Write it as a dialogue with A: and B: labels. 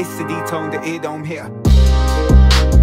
A: It's the D-tone, the ear dome here.